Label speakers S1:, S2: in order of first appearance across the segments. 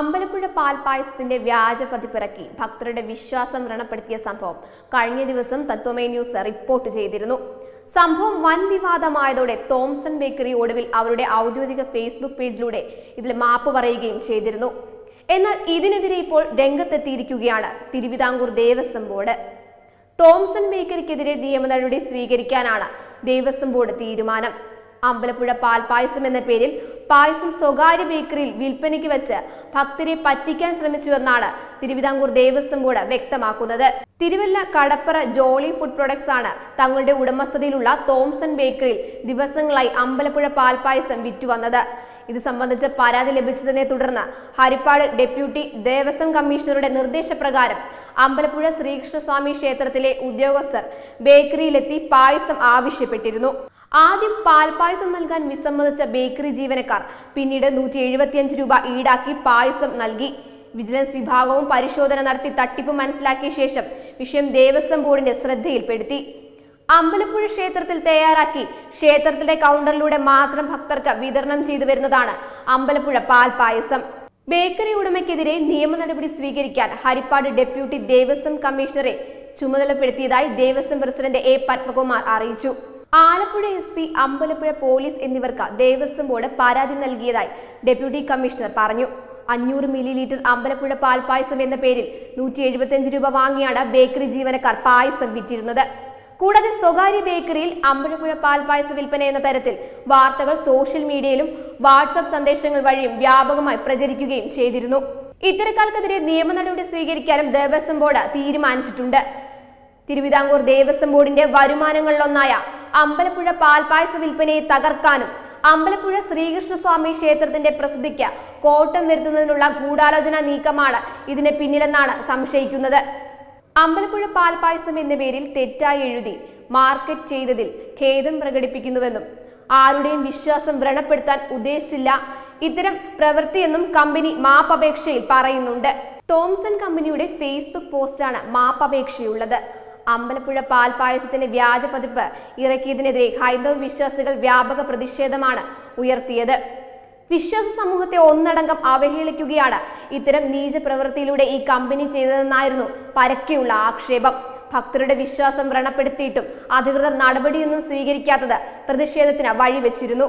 S1: അമ്പലപ്പുഴ പാൽപായസത്തിന്റെ വ്യാജ പതിപ്പിറക്കി ഭക്തരുടെ വിശ്വാസം വ്രണപ്പെടുത്തിയ സംഭവം കഴിഞ്ഞ ദിവസം തത്വമേ ന്യൂസ് റിപ്പോർട്ട് ചെയ്തിരുന്നു. സംഭവം വൻ വിവാദമായതോടെ തോംസൺ ബേക്കറി ഒടുവിൽ അവരുടെ ഔദ്യോഗിക ഫേസ്ബുക്ക് പേജിലൂടെ ഇതിൽ മാപ്പ് പറയുകയും ചെയ്തിരുന്നു. എന്നാൽ ഇതിനെതിരെ ഇപ്പോൾ രംഗത്തെത്തിയിരിക്കുകയാണ് തിരുവിതാംകൂർ ദേവസ്വം ബോർഡ്. തോംസൺ ബേക്കറിക്കെതിരെ നിയമ നടപടി സ്വീകരിക്കാനാണ് ദേവസ്വം ബോർഡ് തീരുമാനം. അമ്പലപ്പുഴ പാൽപായസം എന്ന പേരിൽ പായസം സ്വകാര്യ ബേക്കറിയിൽ വിൽപ്പനയ്ക്ക് വെച്ച് ഭക്തരെ പറ്റിക്കാൻ ശ്രമിച്ചുവെന്നാണ് തിരുവിതാംകൂർ ദേവസ്വം ബോർഡ് വ്യക്തമാക്കുന്നത്. Thiruvalla Kadappara Jolly food products ആണ് തങ്ങളുടെ ഉടമസ്ഥതയിലുള്ള തോംസൺ ബേക്കറിയിൽ ദിവസങ്ങളായി അമ്പലപ്പുഴ പാൽപായസം വിറ്റുവന്നത്. ഇത് സംബന്ധിച്ച് പരാതി ലഭിച്ചതിനെ തുടർന്ന് ഹരിപ്പാട് ഡെപ്യൂട്ടി ദേവസ്വം കമ്മീഷണറുടെ നിർദ്ദേശപ്രകാരം അമ്പലപ്പുഴ ശ്രീകൃഷ്ണസ്വാമി ക്ഷേത്രത്തിലെ ഉദ്യോഗസ്ഥർ ബേക്കറിയിലെത്തി പായസം ആവശ്യപ്പെട്ടിരുന്നു. ആദ്യം പാൽപായസം നൽകാൻ വിസമ്മതിച്ച ബേക്കറി ജീവനക്കാർ പിന്നീട് നൂറ്റി എഴുപത്തിയഞ്ച് രൂപ ഈടാക്കി പായസം നൽകി. വിജിലൻസ് വിഭാഗവും പരിശോധന നടത്തി തട്ടിപ്പ് മനസ്സിലാക്കിയ ശേഷം വിഷയം ദേവസ്വം ബോർഡിന്റെ ശ്രദ്ധയിൽപ്പെടുത്തി. അമ്പലപ്പുഴ ക്ഷേത്രത്തിൽ തയ്യാറാക്കി. ക്ഷേത്രത്തിലെ കൗണ്ടറിലൂടെ മാത്രം ഭക്തർക്ക് വിതരണം ചെയ്തു വരുന്നതാണ് അമ്പലപ്പുഴ പാൽപായസം ബേക്കറി ഉടമയ്ക്കെതിരെ നിയമ നടപടി സ്വീകരിക്കാൻ ഹരിപ്പാട് ഡെപ്യൂട്ടി ദേവസ്വം കമ്മീഷണറെ ചുമതലപ്പെടുത്തിയതായി ദേവസ്വം പ്രസിഡന്റ് എ പത്മകുമാർ അറിയിച്ചു. Alappuzha S P Ambalappuzha police എന്നിവർക്ക് ദേവസ്വം ബോർഡ് പരാതി നൽകിയതായി ഡെപ്യൂട്ടി കമ്മീഷണർ പറഞ്ഞു. അഞ്ഞൂറ് മില്ലി ലിറ്റർ അമ്പലപ്പുഴ പാൽപായസം എന്ന പേരിൽ നൂറ്റി എഴുപത്തിയഞ്ച് രൂപ വാങ്ങിയാണ് ബേക്കറി ജീവനക്കാർ പായസം വിറ്റിരുന്നത്. കൂടാതെ സ്വകാര്യ ബേക്കറിയിൽ അമ്പലപ്പുഴ പാൽപായസ വിൽപ്പന എന്ന തരത്തിൽ വാർത്തകൾ സോഷ്യൽ മീഡിയയിലും വാട്സപ്പ് സന്ദേശങ്ങൾ വഴിയും വ്യാപകമായി പ്രചരിക്കുകയും ചെയ്തിരുന്നു. ഇത്തരക്കാർക്കെതിരെ നിയമ നടപടി സ്വീകരിക്കാനും ദേവസ്വം ബോർഡ് തീരുമാനിച്ചിട്ടുണ്ട്. തിരുവിതാംകൂർ ദേവസ്വം ബോർഡിന്റെ വരുമാനങ്ങളിലൊന്നായ അമ്പലപ്പുഴ പാൽപായസ വിൽപ്പനയെ തകർക്കാനും അമ്പലപ്പുഴ ശ്രീകൃഷ്ണസ്വാമി ക്ഷേത്രത്തിന്റെ പ്രസിദ്ധിക്ക് കോട്ടം വരുത്തുന്നതിനുള്ള ഗൂഢാലോചന നീക്കമാണ് ഇതിന് പിന്നിലെന്നാണ് സംശയിക്കുന്നത്. അമ്പലപ്പുഴ പാൽപായസം എന്ന പേരിൽ തെറ്റായി എഴുതി മാർക്കറ്റ് ചെയ്തതിൽ ഖേദം പ്രകടിപ്പിക്കുന്നുവെന്നും ആരുടെയും വിശ്വാസം വ്രണപ്പെടുത്താൻ ഉദ്ദേശിച്ചില്ല. ഇത്തരം പ്രവൃത്തിയെന്നും കമ്പനി മാപ്പപേക്ഷയിൽ പറയുന്നുണ്ട്. തോംസൺ കമ്പനിയുടെ ഫേസ്ബുക്ക് പോസ്റ്റാണ് മാപ്പപേക്ഷയുള്ളത് അമ്പലപ്പുഴ പാൽപായസത്തിന്റെ വ്യാജ പതിപ്പ് ഇറക്കിയതിനെതിരെ ഹൈന്ദവ വിശ്വാസികൾ വ്യാപക പ്രതിഷേധമാണ് ഉയർത്തിയത്. വിശ്വാസ സമൂഹത്തെ ഒന്നടങ്കം അവഹേളിക്കുകയാണ് ഇത്തരം നീച പ്രവൃത്തിയിലൂടെ ഈ കമ്പനി ചെയ്തതെന്നായിരുന്നു പരക്കെയുള്ള ആക്ഷേപം. ഭക്തരുടെ വിശ്വാസം വ്രണപ്പെടുത്തിയിട്ടും അധികൃതർ നടപടിയൊന്നും സ്വീകരിക്കാത്തത് പ്രതിഷേധത്തിന് വഴിവെച്ചിരുന്നു.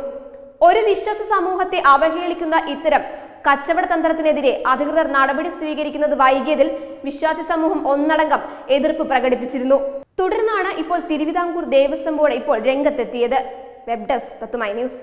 S1: ഒരു വിശ്വാസ സമൂഹത്തെ അവഹേളിക്കുന്ന ഇത്തരം കച്ചവട തന്ത്രത്തിനെതിരെ അധികൃതർ നടപടി സ്വീകരിക്കുന്നത് വൈകിയതിൽ വിശ്വാസി സമൂഹം ഒന്നടങ്കം എതിർപ്പ് പ്രകടിപ്പിച്ചിരുന്നു. തുടർന്നാണ് ഇപ്പോൾ തിരുവിതാംകൂർ ദേവസ്വം ബോർഡ് ഇപ്പോൾ രംഗത്തെത്തിയത്. Web desk തത്തുമായി news